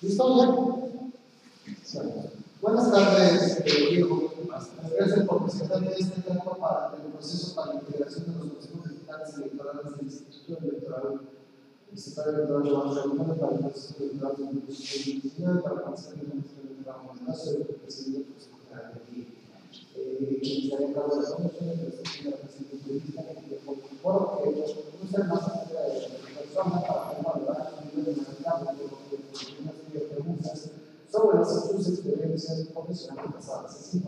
¿Listo ya? Buenas tardes, eh, Diego. Gracias por presentarme este tema para el proceso para la integración de los consejos digitales electorales del Instituto Electoral Electoral de para el proceso electoral de 2019 para el de Trabajo del presidente del de de la de la señora presidenta política y de por que conocer más acerca de la persona para cómo valorar su nivel de mercado una serie de preguntas sobre las sus experiencias profesionales pasadas. Es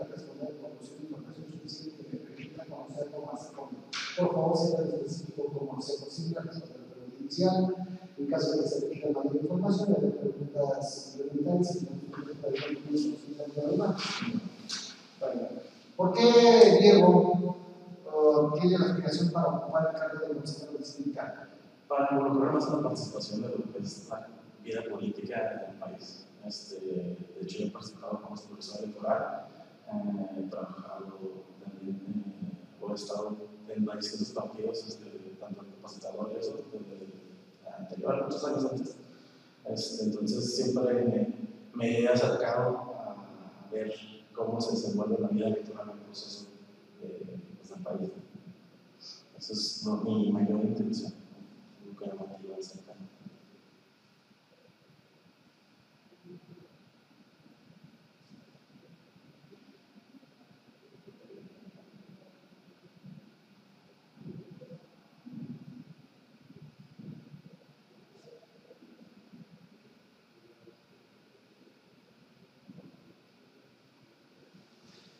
al responder proporcione información suficiente que permita conocerlo más a. Por favor, sea tan específico como sea posible responder la pregunta inicial. En caso de que se requiera mayor información, le preguntas complementarias y no ¿Por qué Diego uh, tiene la aspiración para ocupar el cargo de consejero sindical? Para involucrar más la participación de lo que es la vida política del país. Este, de hecho, yo he participado como profesor electoral, eh, trabajado también, eh, o he estado en varios de partidos, este, tanto en capacitadores, desde anterior, muchos años antes. Este, entonces, siempre me, he acercado a ver cómo se desenvuelve la vida electoral en el proceso de, pues, del país. Esa es mi mayor intención, nunca me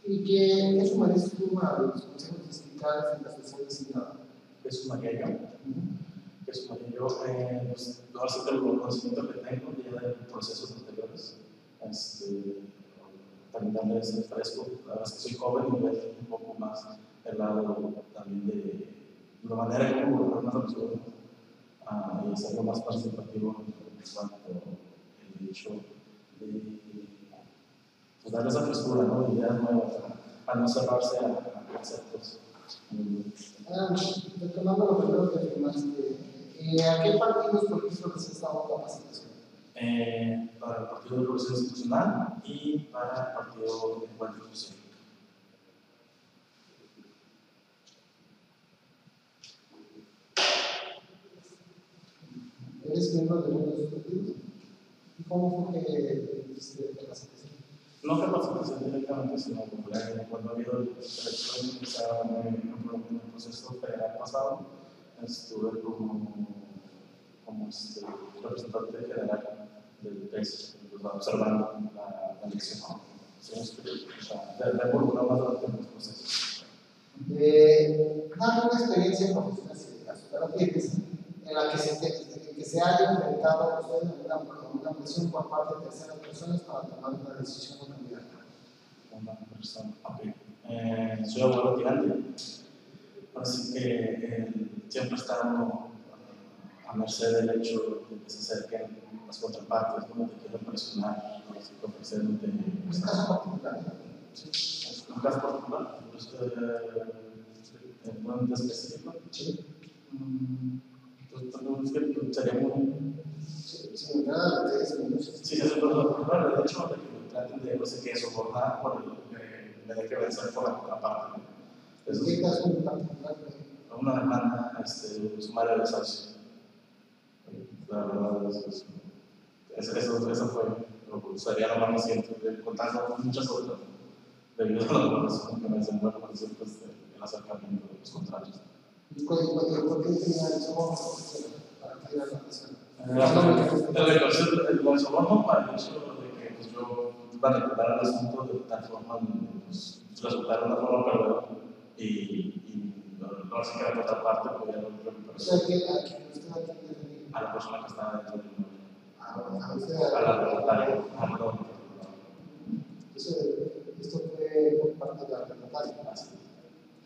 y que es un tú a los consejos distritales en la asociación designada. ¿Qué sumaría yo? ¿Qué sumaría yo? Eh, pues, ahora sí que el conocimiento que tengo ya de procesos anteriores, este, también darles fresco. La verdad es que soy joven y ver un poco más el lado también de la manera involucrar más a los jóvenes uh, y hacerlo más participativo en cuanto el hecho de pues darle esa frescura, ¿no? ideas nuevas, para no cerrarse a, conceptos. Ah, retomando lo primero que afirmaste, eh, ¿a qué partidos políticos les has dado capacitación? Eh, para el Partido de Progreso Institucional y para el Partido de Encuentro Social. ¿Eres miembro de uno de esos partidos? ¿Y cómo fue que hiciste capacitación? No capacitación directamente, sino cuando ha habido el proceso federal pasado, estuve como, este, representante general del PES, observando la, la elección. Sí, o sea, durante los procesos. Eh, dame una experiencia en la que se, se haya enfrentado usted a una, una presión por parte de terceras personas para tomar una decisión una persona. Okay. Eh, soy abuelo tirante, así que eh, siempre está uno a merced del hecho de que se acerquen las contrapartes, como te quieren presionar, ¿no? así que ofrecerte. ¿Es un caso particular? Sí, es un caso particular. ¿Usted en un específico? Sí. Mm, pues, pues, es. Sí, es caso particular. De hecho, de no sé qué sobornar por el me que vencer por la otra parte. Eso es una demanda este, sumaria de. La verdad, eso, eso, eso, eso fue lo que sería lo más reciente, contando muchas otras, debido a la relación que me desenvuelvo con este, el acercamiento de los contrarios. ¿Y por qué tenía el para para yo manipular el asunto de tal forma pues, de forma perdedora y, la otra parte no que a a la persona que estaba dentro del mundo. A, a la a Esto fue por parte de la.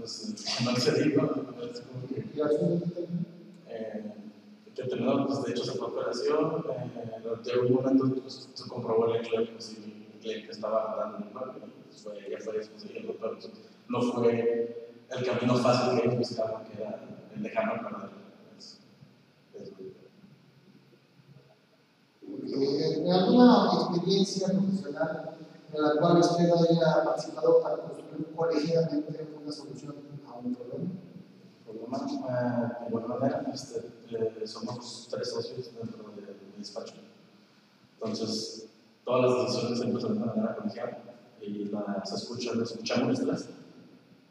Eh. Pues no se es como que eh, que terminó, pues de hecho se fue a operación, eh, llegó momento pues, se comprobó el que pues, cliente estaba dando mal, pues, fue, ya fue después de el doctor, pues, no fue el camino fácil que ellos buscaban, que era el dejarme perder. Es- es- Eh, ¿Alguna experiencia profesional en la cual usted haya participado para construir colegiadamente una solución a un problema? problema. Eh, de igual manera, eh, somos tres socios dentro del despacho. Entonces, todas las decisiones se empiezan de manera colegial y las escuchan, las escuchamos los tres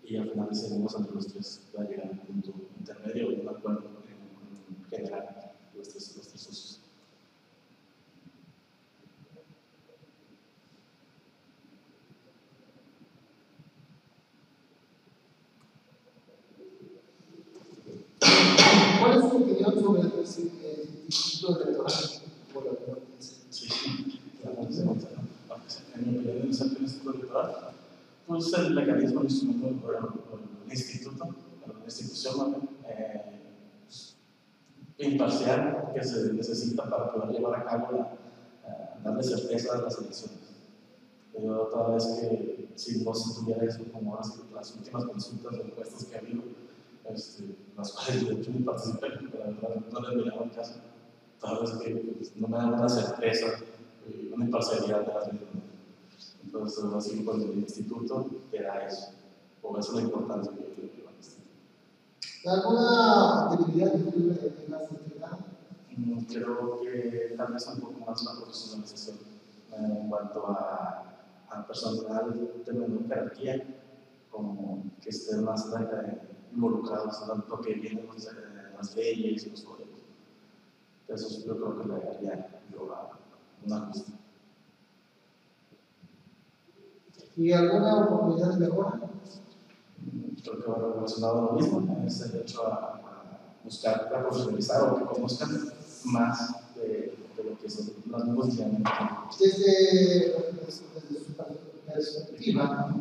y al final decidimos entre los tres para llegar a un punto intermedio un acuerdo en general, los tres, los tres socios. ¿Cuál es su opinión sobre el, el instituto electoral? Por la que dice. Sí, claro, sí, en opinión, el instituto electoral, pues el mecanismo, el instrumento, el instituto, la institución eh, pues, imparcial que se necesita para poder llevar a cabo la, eh, darle certeza a las elecciones. Yo toda vez que si no se como las, las últimas consultas o encuestas que ha habido, este, las cuales de hecho ni participé, pero la verdad no les miraban caso, toda vez que pues, no me dan una certeza y una imparcialidad de las. Entonces, así pues el instituto te da eso, o eso es la importancia que yo le instituto. ¿Alguna debilidad que tú le tengas detectada? Mm, Creo que tal vez un poco más la profesionalización eh, en cuanto a, a personal de menor jerarquía, como que estén más eh, involucrados lo que vienen los, eh, las leyes y los códigos. Eso yo creo que le daría yo a un ajuste. ¿Y alguna oportunidad de mejora? Creo que va relacionado a lo mismo, es el hecho a, a buscar, a profesionalizar o que conozcan más de, de lo que son los nuevos lineamientos. Desde, desde su perspectiva,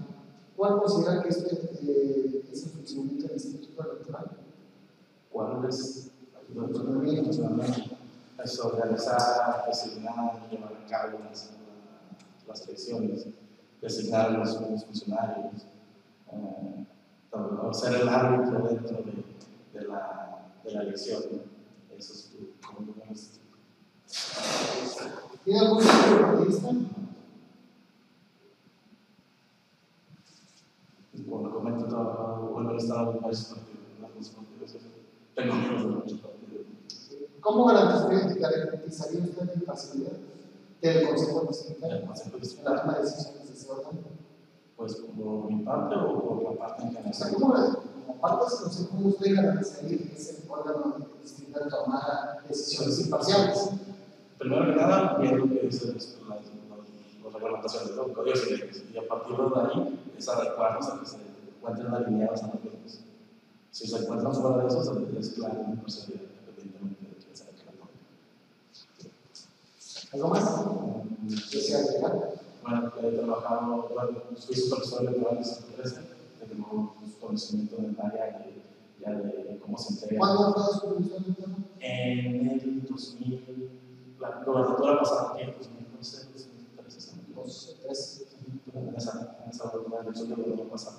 ¿cuál considera que es, eh, es el funcionamiento del instituto electoral? ¿Cuál es el funcionamiento? Es organizar, designar, llevar a cabo las, las elecciones, designar a los funcionarios, eh, todo, ser el árbitro dentro de, de, la, de la elección. Eso es tu- como ves. ¿Tiene algún? Y como lo comento, he estado en varios partidos, en algunos partidos, tengo amigos de muchos partidos. ¿Cómo garantizaría, usted la imparcialidad del Consejo Consejo en la toma de decisiones de ese órgano? Pues por mi parte o por la parte en O sea, general. ¿cómo, como parte consejo, cómo usted garantizaría que ese órgano disciplinario tomara decisiones imparciales? Primero que nada, viendo que dice las, reglamentaciones, códigos y leyes, y a partir de ahí es adecuarnos a que se encuentren alineados a los mismos. Si se encuentran fuera de eso, se- es claro una personalidad, independientemente de quién sea el que la tome. ¿Algo más? ¿Desea agregar? Bueno, he trabajado, bueno, fui supervisor electoral desde 2013, tengo conocimiento en el área de, ya de cómo se entrega. ¿Cuándo fue su de? En el 2000, la gobernatura pasada, aquí en 2011, 2013, se me equivoco. Dos, tres. en esa, en esa del año pasado.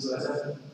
So that's it.